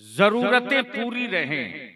जरूरतें पूरी रहें।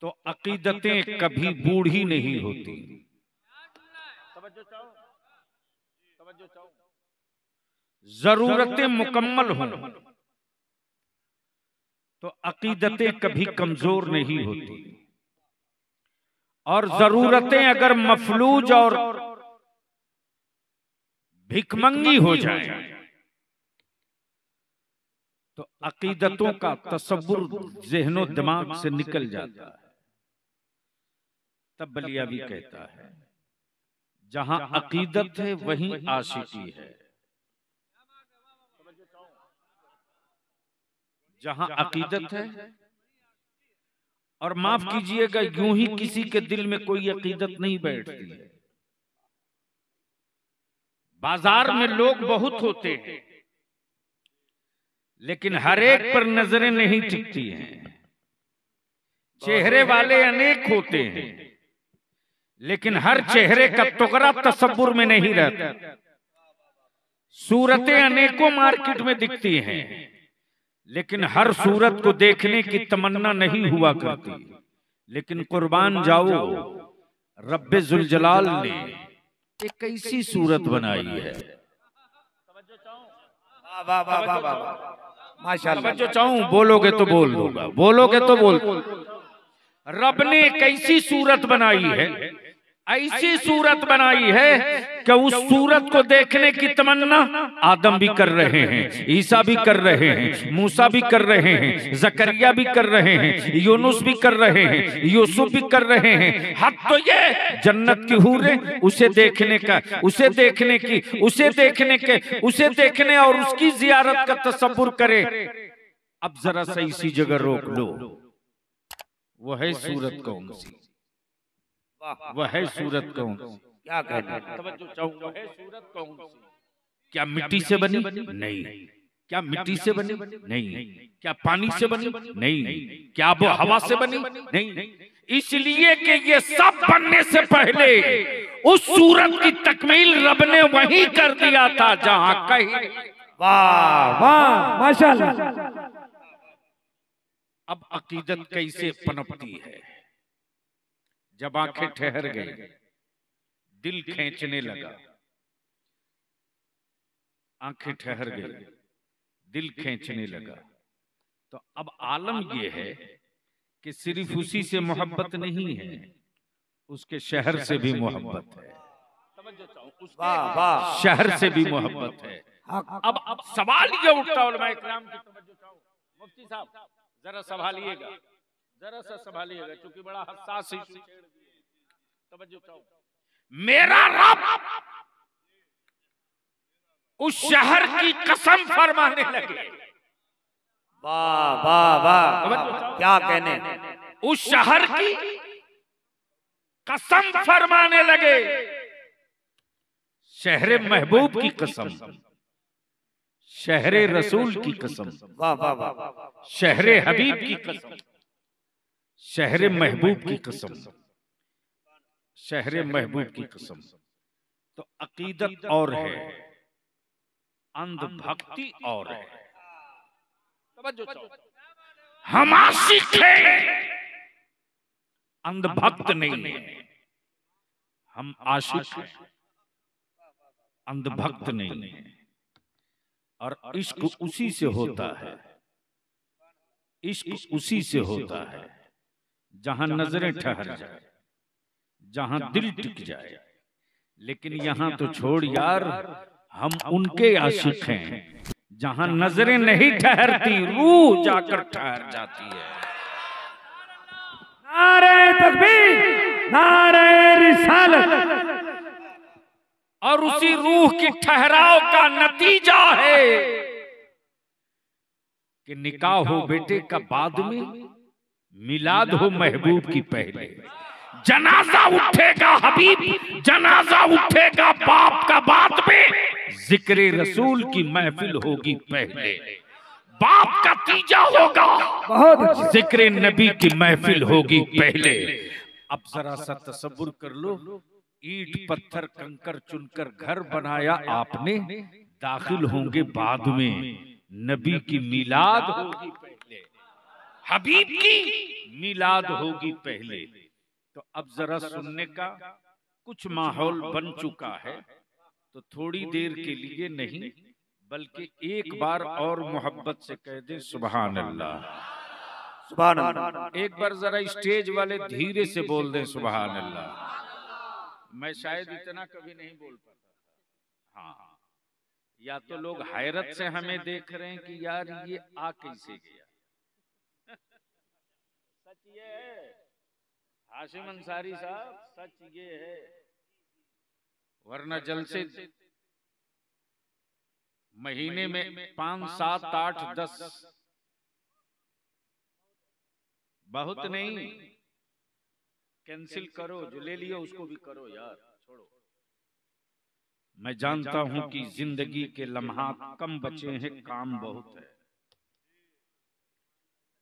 तो अकीदतें कभी बूढ़ी नहीं होती। जरूरतें मुकम्मल हों। तो अकीदतें कभी कमज़ोर नहीं होती। और जरूरतें अगर मफलूज और भिकमंगी हो जाए। तो अकीदतों का तस्वुर जहनो दिमाग से निकल जाता है। तब बलिया भी कहता है जहाँ अकीदत है वहीं आशिकी है। जहाँ अकीदत है और माफ़ कीजिएगा यूँ ही किसी के दिल में कोई अकीदत नहीं बैठती है। बाज़ार में लोग बहुत होते हैं। लेकिन हर एक पर नज़रें नहीं टिकती हैं चेहरे वाले अनेक होते हैं लेकिन हर चेहरे का टुकड़ा तस्वुर में नहीं रहता सूरतें अनेकों मार्केट में दिखती हैं लेकिन हर सूरत को देखने की तमन्ना नहीं हुआ करती लेकिन कुर्बान जाओ रब्बे जुलजलाल ने एक ऐसी सूरत बनाई है वाह वाह वाह वाह वाह माशाल्लाह। जो चाहूँ, बोलोगे तो बोल दूँगा। बोलोगे तो बोल रब ने कैसी सूरत बनाई है? ऐसी सूरत बनाई है कि उस सूरत को देखने की तमन्ना आदम भी कर रहे हैं ईसा भी कर रहे हैं मूसा भी कर रहे हैं जकरिया भी कर रहे हैं यूनुस भी कर रहे हैं यूसुफ भी कर रहे हैं। हद तो ये जन्नत की हूरे उसे देखने का उसे देखने की उसे देखने के उसे देखने और उसकी जियारत का तस्वुर करे। अब जरा सा इसी जगह रोक लो। वो है सूरत कौन सी? वह है सूरत कौन क्या कहना है? सूरत कौन क्या मिट्टी से बनी? नहीं। क्या मिट्टी से बनी? नहीं। क्या पानी से बनी? नहीं। क्या वो हवा से बनी? नहीं। इसलिए कि ये सब बनने से पहले उस सूरत की तकमील रब ने वही कर दिया था जहाँ कहीं वाह वाह माशाल्लाह। अब अकीदत कैसे पनपती है? जब आँखें ठहर गई दिल खींचने लगा। आँखें ठहर गई दिल खींचने लगा। तो अब आलम यह है कि सिर्फ़ उसी से मोहब्बत नहीं है उसके शहर से भी मोहब्बत है। शहर से भी मोहब्बत है। अब अब सवाल ये उठता है उलमा इकराम की। तवज्जो चाहो मुफ्ती साहब जरा संभालिएगा। जरा सा संभालिएगा क्योंकि बड़ा हसास इशू तवज्जो चाहो। मेरा रब उस शहर की कसम फरमाने लगे। वाह वाह वाह क्या कहने। उस शहर की कसम फरमाने लगे। शहर महबूब की कसम। शहर रसूल की कसम। वाह वाह वाह शहर हबीब की कसम। शहर महबूब की कसम। शहर महबूब की कसम। तो अकीदत और है। अंधभक्ति और है। हम आशिक हैं। अंधभक्त नहीं। है हम आशिक हैं। अंधभक्त नहीं। है और इश्क उसी से होता है। इश्क उसी से होता है। जहाँ नज़रें ठहर जाए जहाँ दिल टिक जाए। लेकिन यहाँ तो छोड़ यार हम उनके आशिक हैं। जहाँ नज़रें नहीं ठहरती रूह जाकर ठहर जाती है। नारे तकबीर नारे रिसालत। और उसी रूह की ठहराव का नतीजा है कि निकाह हो बेटे का बाद में मिलाद हो महबूब की पहले। जनाजा उठेगा हबीब जनाजा उठेगा बाप का बाद में ज़िक्र रसूल की महफिल होगी पहले। बाप का तीजा होगा। बहुत ज़िक्र नबी की महफिल होगी पहले। अब जरा सा तस्वुर कर लो। ईट पत्थर कंकर चुनकर घर बनाया आपने। दाखिल होंगे बाद में। नबी की मिलाद होगी हबीब की मिलाद होगी पहले। तो अब जरा सुनने का कुछ माहौल बन चुका है। तो थोड़ी देर के लिए नहीं बल्कि एक बार और मोहब्बत से कह दे सुबह अल्लाह अल्लाह एक बार जरा स्टेज वाले धीरे से बोल दें सुबहान अल्लाह मैं शायद इतना कभी नहीं बोल पाता। हाँ। या तो लोग हैरत से हमें देख रहे हैं कि यार ये आ कैसे गया। ये है। हाशिम अंसारी साहब सच ये है। वरना जल से महीने में पाँच सात आठ दस। बहुत नहीं। कैंसिल करो जो ले लियो उसको भी करो यार छोड़ो। मैं जानता हूँ कि ज़िंदगी के लम्हा कम बचे हैं काम बहुत है।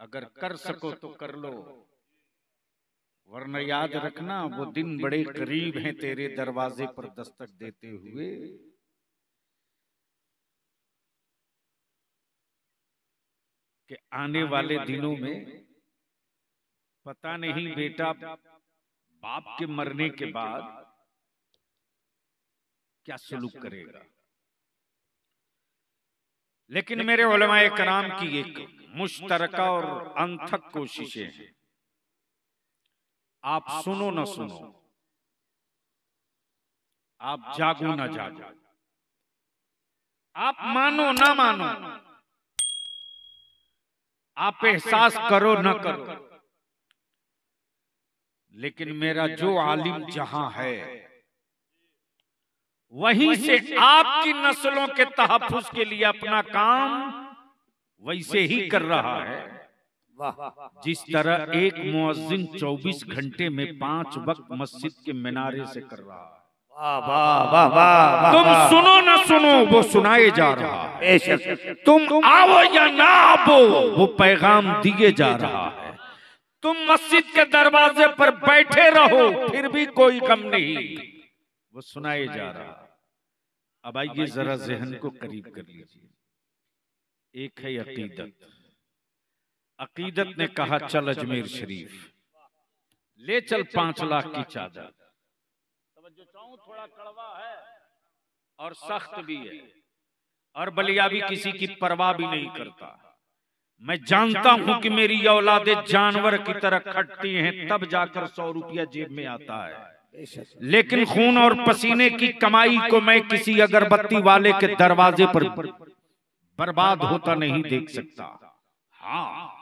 अगर कर सको तो कर लो। वरना याद रखना वो दिन बड़े करीब हैं तेरे दरवाजे पर दस्तक देते हुए। कि आने वाले दिनों में पता नहीं बेटा बाप के मरने के बाद क्या सलूक करेगा? लेकिन मेरे उलमाए कराम की एक मुश्तरका और अंथक कोशिशें हैं। आप सुनो न सुनो आप जागो न जागो। आप मानो ना मानो। आप एहसास करो न करो। लेकिन मेरा जो आलिम जहाँ है वहीं से आपकी नस्लों के तहफुज के लिए अपना काम वैसे ही कर रहा है। जिस तरह एक मुअज्जिन 24 घंटे में पाँच वक्त मस्जिद के मीनारे से कर रहा है। तुम सुनो ना सुनो वो सुनाए जा रहा है। तुम आओ या ना आओ वो पैगाम दिए जा रहा है। तुम मस्जिद के दरवाजे पर बैठे रहो फिर भी कोई कम नहीं वो सुनाए जा रहा है। अब आइए जरा जहन को करीब कर लीजिए। एक है अकीदत। अकीदत। ने कहा चल अजमेर शरीफ। ले चल पाँच लाख की चादर। तवज्जो थोड़ा कड़वा है। और सख्त भी है। और बलिया भी किसी की परवाह भी नहीं करता। मैं जानता हूँ कि मेरी औलादे जानवर की तरह खटती हैं तब जाकर सौ रुपया जेब में आता है। लेकिन खून और पसीने की कमाई को मैं किसी अगरबत्ती वाले के दरवाजे पर बर्बाद होता नहीं देख सकता। हाँ।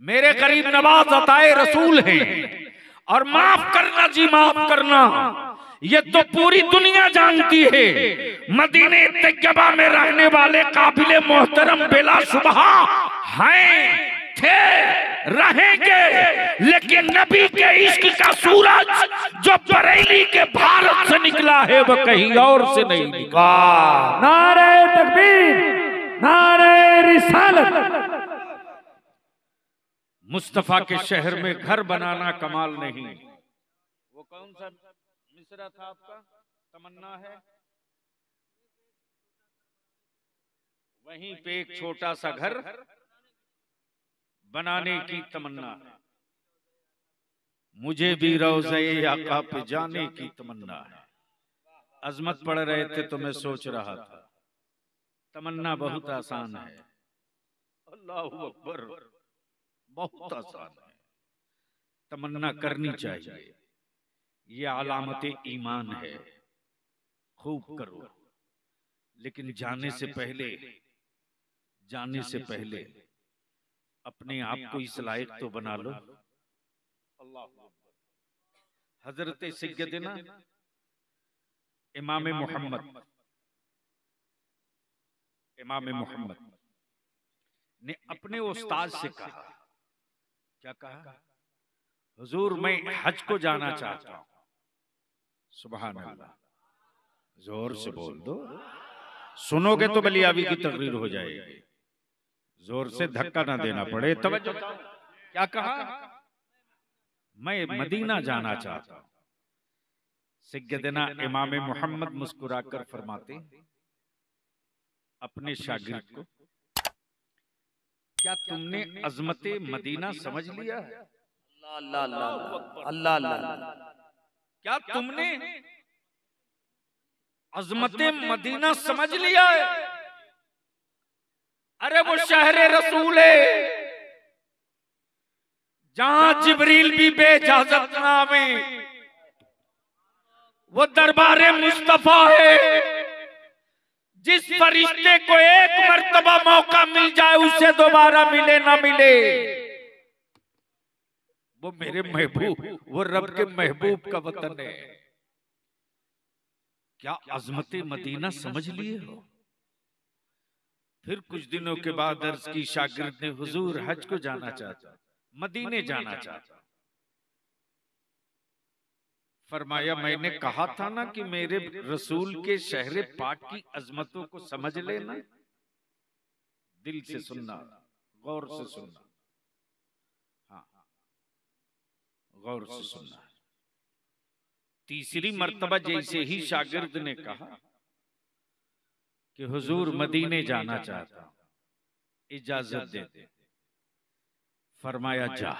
मेरे करीब नवाज़ अताए रसूल हैं। और माफ़ करना जी माफ़ करना। ये तो पूरी दुनिया जानती है। मदीने तैयबा में रहने वाले काबिल मोहतरम बेला सुबह हैं। थे रहेंगे। लेकिन नबी के इश्क का सूरज जो बरेली के भारत से निकला है वो कहीं और से नहीं निकला। नारे तकबीर नारे रिसालत। मुस्तफ़ा के शहर में घर बनाना कमाल नहीं। वो कौन सा मिसरा था आपका? तमन्ना है? वहीं पे एक छोटा सा घर बनाने की तमन्ना है। मुझे भी रोज़े आका पे जाने की तमन्ना है। अजमत पढ़ रहे थे तो मैं सोच रहा था। तमन्ना बहुत आसान है। अल्लाह अकबर। बहुत आसान है। तमन्ना करनी चाहिए। ये अलामत ईमान है। खूब करो। लेकिन जाने से पहले जाने से पहले अपने आप को इस लायक तो बना लो। हज़रत सैयदना इमाम मोहम्मद। इमाम मोहम्मद। ने अपने उस्ताद से कहा क्या कहा? हुजूर मैं हज को जाना चाहता हूँ। सुबह अल्लाह ज़ोर से बोल दो। सुनोगे तो बलियाबी की तकरीर हो जाएगी। ज़ोर से धक्का ना देना पड़े। तवज्जो क्या कहा? मैं मदीना जाना चाहता हूँ। सैयदना इमाम मोहम्मद मुस्कुराकर फरमाते अपने शागिर्द को क्या तुमने अजमत मदीना समझ लिया है? अल्लाह अल्लाह अल्लाह अल्लाह क्या तुमने अजमत मदीना समझ लिया है? अरे वो शहर रसूल है। जहाँ जिबरील भी बेजाजत ना आवे वो दरबार मुस्तफ़ा है जिस फरिश्ते को एक मर्तबा मौका मिल जाए उसे दोबारा मिले ना मिले। वो मेरे महबूब वो रब के महबूब का वतन है। क्या अजमत मदीना समझ लिए हो? फिर कुछ दिनों के बाद अर्ज़ की शागिर्द ने हुजूर हज को जाना चाहता। मदीने जाना चाहता। फरमाया मैंने कहा था ना कि मेरे रसूल के शहर पाक की अजमतों को समझ लेना। दिल से सुनना गौर से सुनना। हाँ गौर से सुनना। तीसरी मर्तबा जैसे ही शागिर्द ने कहा कि हुजूर मदीने जाना चाहता हूँ, इजाज़त दे दे। फरमाया जा।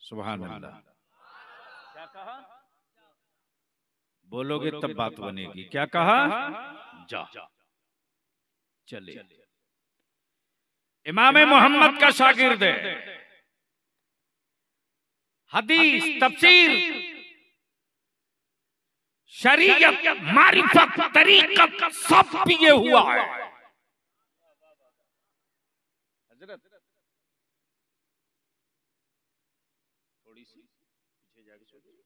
अल्लाह क्या कहा? बोलोगे तब बात बनेगी। क्या कहा? जा। चले। इमाम मोहम्मद का शागिर्द है। हदीस तफसीर। शरीयत मारिफत तरीकत सब पिए हुआ है हज़रत थोड़ी सी पीछे जाके सो जाइए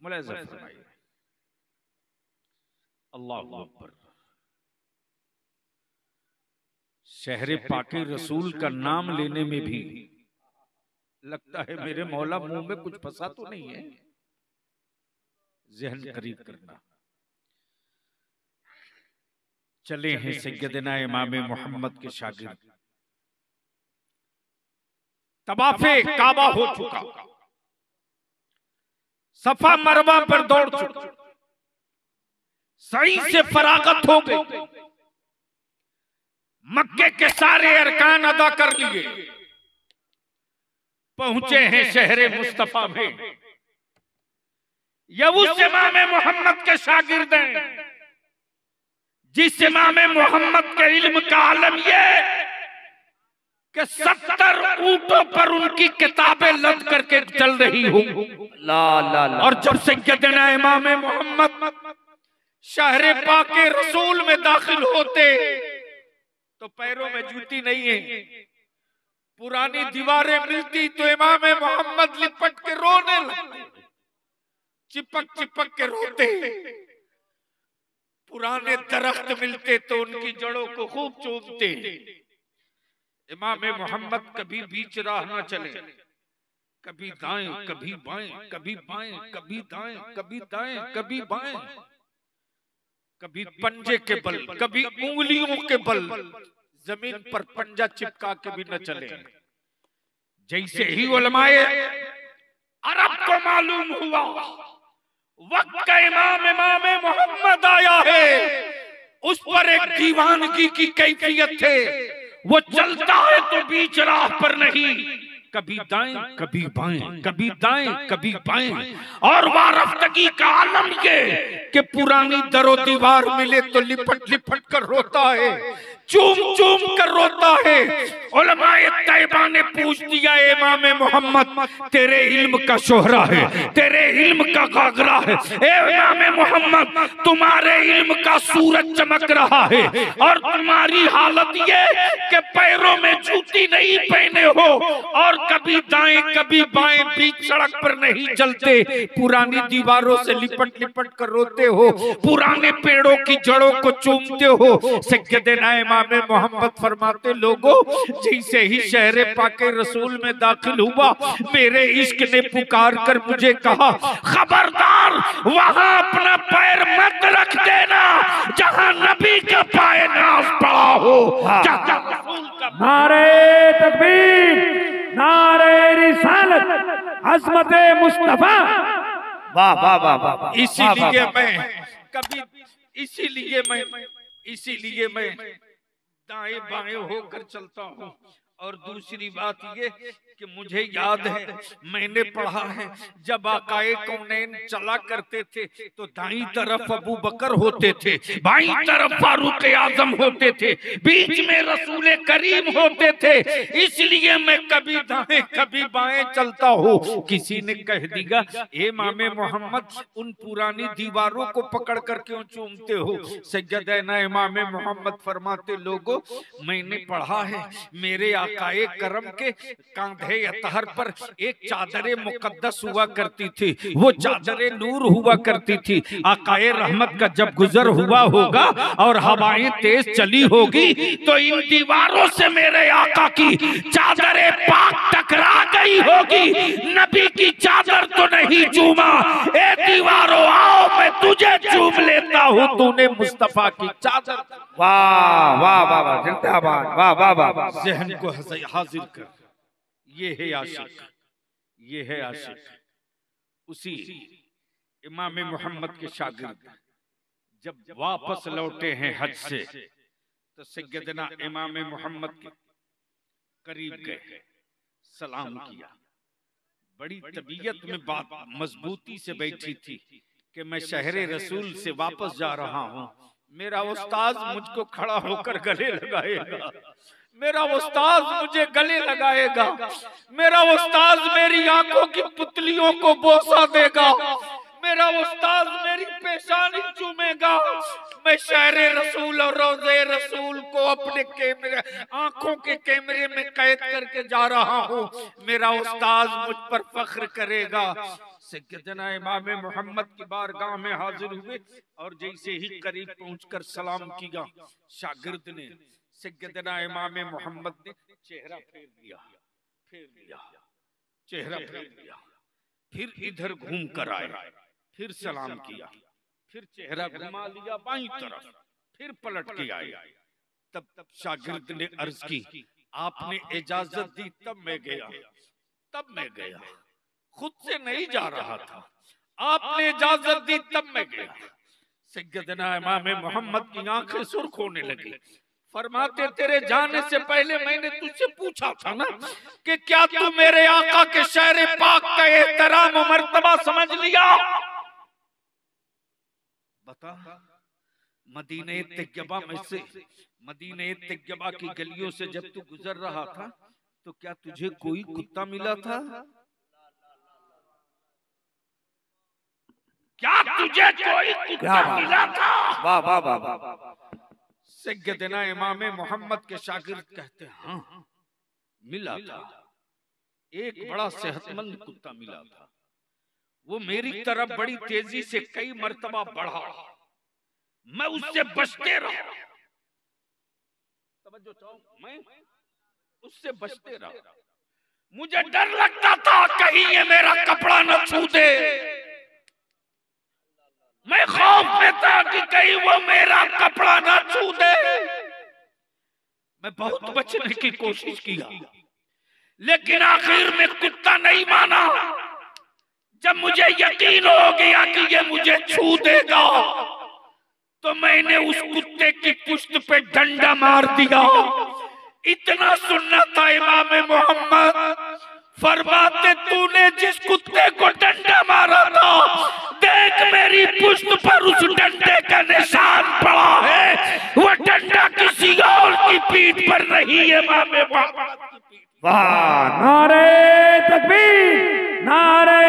मुलाजा फरमाइए। अल्लाह अकबर। शहर पाके रसूल का नाम लेने में भी लगता है मेरे मौला मुँह में कुछ फंसा तो नहीं है। जहन करीब करना। चले हैं सैयदना इमाम मोहम्मद के शागिर्द। तबाफे काबा हो चुका। सफ़ा मरवा पर दौड़ चुका। सही से फरागत हो गई मक्के के सारे अरकान अदा कर लिए। पहुँचे हैं शहरे मुस्तफ़ा में। ये उस इमाम मोहम्मद के शागिर्द। हैं जिस इमाम मोहम्मद के इल्म का आलम ये कि सत्तर ऊंटों पर उनकी किताबें लद करके चल रही हूँ। अल्लाह और जब सैयदना इमाम मोहम्मद शहर पाके रसूल में दाखिल होते तो पैरों में जूती नहीं है। पुरानी दीवारें मिलती तो इमाम मोहम्मद लिपट के रोने चिपक चिपक के रोते। पुराने दरख्त मिलते तो उनकी जड़ों को खूब चूमते। इमाम मोहम्मद कभी बीच राह ना चले। कभी दाएँ कभी बाएँ कभी बाएँ कभी दाएँ कभी दाएँ कभी बाएँ। कभी पंजे के बल कभी उंगलियों के बल। ज़मीन पर पंजा चिपका के भी न चले। जैसे ही उलमाए अरब को मालूम हुआ वक्त का इमाम इमाम मोहम्मद आया है। उस पर एक दीवानगी की कैफियत थे वो चलता है तो बीच राह पर नहीं। कभी दाएँ, कभी बाएँ, कभी दाएँ, कभी बाएँ। और वारफ्तगी का आलम ये कि पुरानी दरो दीवार मिले तो लिपट लिपट कर रोता है। चूम चूम कर रोता है। तैयबा ने पूछ दिया इमाम मोहम्मद, तेरे इल्म का शोहरा है, तेरे इल्म का गागरा है। इमाम मोहम्मद, तुम्हारे इल्म का सूरज चमक रहा है और तुम्हारी हालत ये कि पैरों में जूती नहीं पहने हो और कभी दाएँ, कभी बाएँ बीच सड़क पर नहीं चलते। पुरानी दीवारों से लिपट लिपट कर रोते हो, पुराने पेड़ों की जड़ों को चूमते हो। सैयदना इमाम मोहम्मद फरमाते लोगों जैसे ही शहर पाके रसूल में दाखिल हुआ मेरे इश्क ने पुकार कर मुझे कहा खबरदार वहाँ अपना पैर मत रख देना जहाँ नबी का पाए नाज पड़ा हो। का नारे तकबीर नारे रिसालत अजमत मुस्तफ़ा। वाह वाह वाह, वाह, इसीलिए मैं कभी इसीलिए मैं इसीलिए मैं दाएँ बाएँ होकर चलता हूँ। और दूसरी बात ये कि मुझे याद है मैंने पढ़ा है जब आकाए कौनैन चला करते थे तो दाई तरफ़ अबू बकर होते थे बाई तरफ़ फारूक आज़म होते थे बीच में रसूल करीम होते थे इसलिए मैं कभी दाएँ कभी बाएँ चलता हूँ। किसी ने कह दिया ए मामे मोहम्मद उन पुरानी दीवारों को पकड़ कर क्यों चूमते हो। सैयदना इमाम मोहम्मद फरमाते लोगो मैंने पढ़ा है मेरे आकाए करम के कांधे अतहर पर एक चादरे मुकद्दस हुआ करती थी वो चादरे नूर हुआ करती थी आकाए रहमत का जब गुजर हुआ होगा और हवाएँ तेज चली होगी तो इन दीवारों से मेरे आका की चादरे पाक टकरा गई होगी नबी की चादर तो नहीं चूमा ए दीवारों आओ मैं तुझे चूम लेता हूँ तूने मुस्तफ़ा की चादर वाह वाह वाह वाह जिंदाबाद वाह वाह वाह जहन को हाजिर कर ये है आशिक। ये है आशिक। उसी इमाम मोहम्मद के शागिर्द। जब वापस लौटे हैं हज से तो सैयदना इमाम मोहम्मद के करीब गए। सलाम किया। बड़ी तबीयत में बात मजबूती से बैठी थी कि मैं शहर रसूल से वापस जा रहा हूँ। मेरा उस्ताद मुझको खड़ा होकर गले लगाएगा। मेरा उस्ताद मुझे गले लगाएगा। मेरा उस्ताद मेरी आँखों की पुतलियों को बोसा देगा। मेरा उस्ताद मेरी पेशानी चूमेगा। मैं शहर रसूल और रोज़े रसूल को अपने कैमरे, आँखों के कैमरे में कैद करके जा रहा हूँ। मेरा उस्ताद मुझ पर फख्र करेगा। सैयदना इमाम मोहम्मद की बारगाह में हाजिर हुए और जैसे ही करीब पहुंचकर सलाम किया। शागिर्द ने सैयदना इमाम मोहम्मद ने चेहरा फेर लिया फेर लिया चेहरा फेर लिया। फिर इधर घूम कर आए फिर सलाम किया फिर चेहरा घुमा लिया बाई तरफ़ फिर पलट के आए। तब तब शागिर्द ने अर्ज़ की आपने इजाज़त दी तब मैं गया तब मैं गया। खुद से नहीं जा रहा था आपने इजाज़त दी तब मैं गया। सैयदना इमाम मोहम्मद की आँखें सुर्ख होने लगी फरमाते तेरे जाने से पहले मैंने तुझसे पूछा था ना कि क्या तू मेरे आका के शहर पाक का एहतराम मर्तबा समझ लिया? बता मदीने तैयबा में से मदीने तैयबा की गलियों से जब तू गुजर रहा था तो क्या तुझे कोई कुत्ता मिला था? क्या तुझे कोई कुत्ता? मिला था? वाह वाह वाह वाह। सैयदना इमाम मोहम्मद के शागिर्द कहते हैं हाँ मिला था। एक बड़ा सेहतमंद कुत्ता मिला था। वो मेरी तरफ़ बड़ी तेज़ी से कई मर्तबा बढ़ा। मैं उससे बचते रहा। मैं उससे बचते रहा। मुझे डर लगता था कहीं ये मेरा कपड़ा न छू दे मैं खौफ में था कि कहीं वो मेरा कपड़ा ना छू दे मैं बहुत बचने की कोशिश किया। लेकिन आखिर में कुत्ता नहीं माना। जब मुझे यकीन हो गया कि ये मुझे छू देगा तो मैंने उस कुत्ते की पुश्त पे डंडा मार दिया। इतना सुनना था इमाम मोहम्मद, फरमाते, तूने जिस कुत्ते को डंडा मारा था देख मेरी पुश्त पर उस डंडे का निशान पड़ा है। वो डंडा किसी और की पीठ पर नहीं है मोहम्मद वाह नारे तकबीर नारे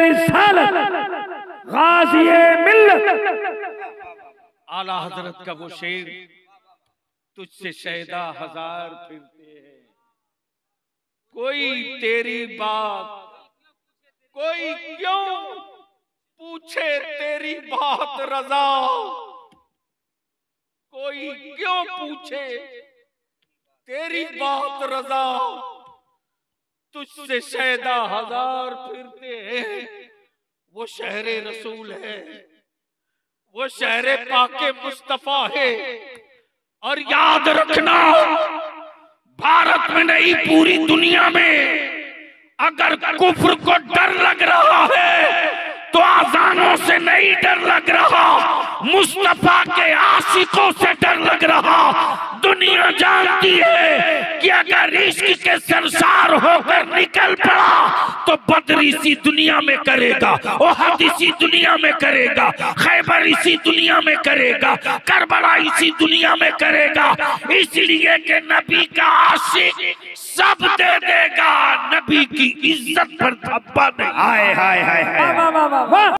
रिसालत गाजिए मिल्लत। आला हज़रत का वो शेर तुझसे शहदा हज़ार फिरते हैं। कोई तेरी बात कोई क्यों पूछे, तेरी बात रजा। कोई क्यों पूछे, तेरी बात रजा। तुझसे शहदा हज़ार फिरते हैं, वो शहर रसूल है, वो शहर पाके मुस्तफ़ा है। और याद रखना, भारत में नहीं, पूरी दुनिया में अगर कुफ्र को डर लग रहा है तो आजानों से नहीं डर लग रहा। मुस्तफ़ा के आशिकों से डर लग रहा। दुनिया जानती है कि अगर इश्क के संसार होकर निकल पड़ा तो बदर इसी दुनिया में करेगा, ओहद इसी दुनिया में करेगा, खैबर इसी दुनिया में करेगा, करबला इसी दुनिया में करेगा। इसलिए कि नबी का आशिक सब दे देगा, नबी की इज़्ज़त पर धब्बा नहीं हाय हाय हाय हाय।